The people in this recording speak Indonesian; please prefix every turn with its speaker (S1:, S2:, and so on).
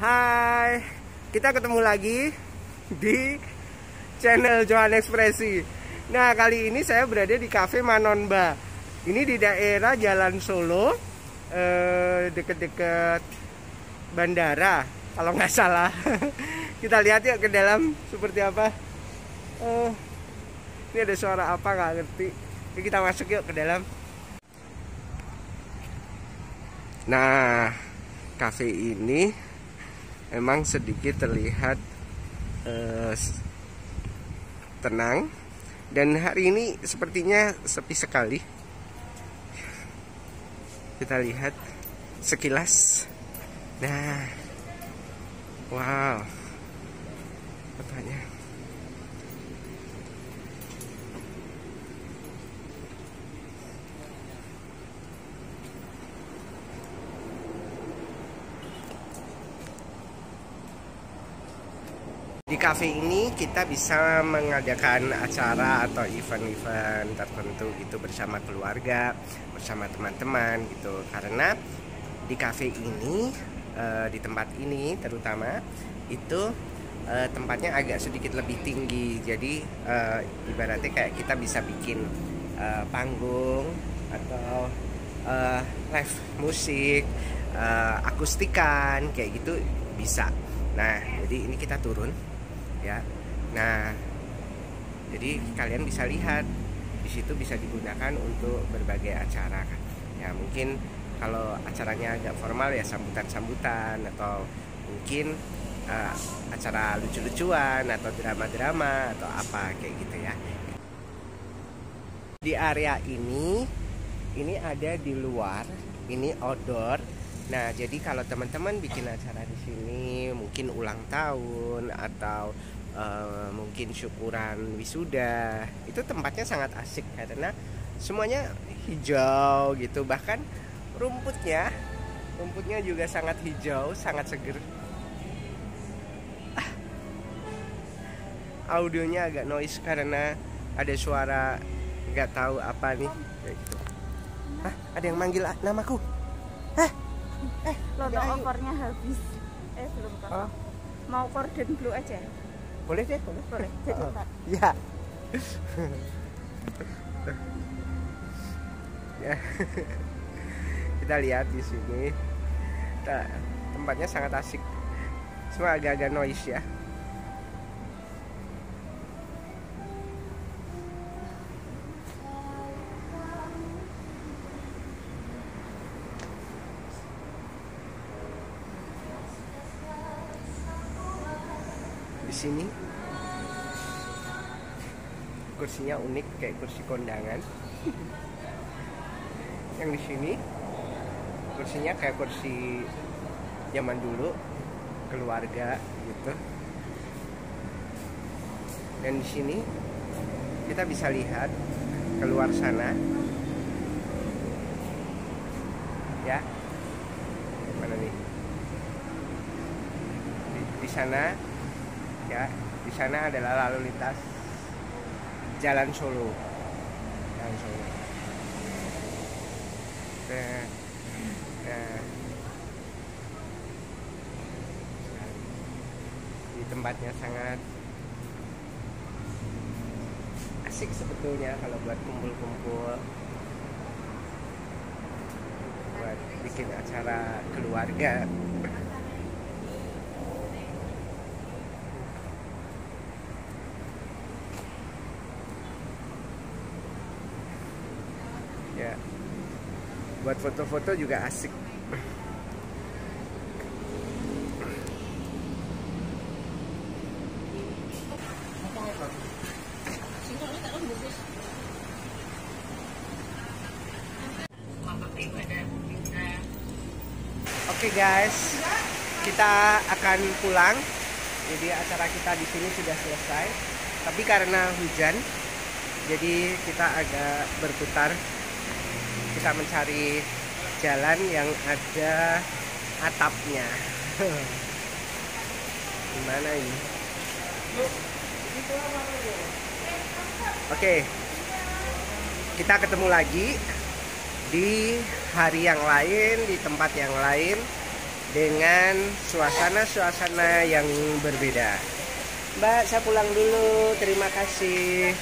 S1: Hai, kita ketemu lagi di channel Johan Ekspresi. Nah, kali ini saya berada di Cafe Manonba. Ini di daerah Jalan Solo, eh, deket-deket bandara, kalau nggak salah. kita lihat yuk ke dalam seperti apa. Eh, ini ada suara apa nggak ngerti. Yuk kita masuk yuk ke dalam. Nah, cafe ini emang sedikit terlihat uh, tenang. Dan hari ini sepertinya sepi sekali. Kita lihat sekilas. Nah wow. Katanya Di cafe ini kita bisa mengadakan acara atau event-event tertentu gitu bersama keluarga, bersama teman-teman gitu. Karena di cafe ini uh, di tempat ini terutama itu uh, tempatnya agak sedikit lebih tinggi. Jadi uh, ibaratnya kayak kita bisa bikin uh, panggung atau uh, live musik, uh, akustikan kayak gitu bisa. Nah, jadi ini kita turun ya. Nah jadi kalian bisa lihat di situ bisa digunakan untuk berbagai acara kan. Ya mungkin kalau acaranya agak formal ya sambutan-sambutan atau mungkin uh, acara lucu-lucuan atau drama-drama atau apa kayak gitu ya. Di area ini ini ada di luar ini outdoor Nah, jadi kalau teman-teman bikin acara di sini, mungkin ulang tahun atau uh, mungkin syukuran wisuda, itu tempatnya sangat asik karena semuanya hijau gitu. Bahkan rumputnya, rumputnya juga sangat hijau, sangat seger. Ah, audionya agak noise karena ada suara nggak tahu apa nih. Gitu. Hah, ada yang manggil namaku.
S2: Eh lontong opornya habis. Eh belum kok oh. mau korden blue aja?
S1: Boleh deh boleh.
S2: Boleh jadi oh.
S1: ya ya. Kita lihat di sini. Tempatnya sangat asik. Cuma agak-agak noise ya sini. Kursinya unik kayak kursi kondangan. Yang di sini kursinya kayak kursi zaman dulu keluarga gitu. Dan di sini kita bisa lihat keluar sana. Ya. Mana nih? Di, di sana ya di sana adalah lalu lintas Jalan Solo. Jalan Solo. Nah, nah. di tempatnya sangat asik sebetulnya kalau buat kumpul-kumpul. Buat bikin acara keluarga ya buat foto-foto juga asik Oke okay guys, kita akan pulang. Jadi acara kita di sini sudah selesai. Tapi karena hujan, jadi kita agak berputar kita mencari jalan yang ada atapnya gimana ini oke kita ketemu lagi di hari yang lain di tempat yang lain dengan suasana-suasana yang berbeda. Mbak, saya pulang dulu. Terima kasih.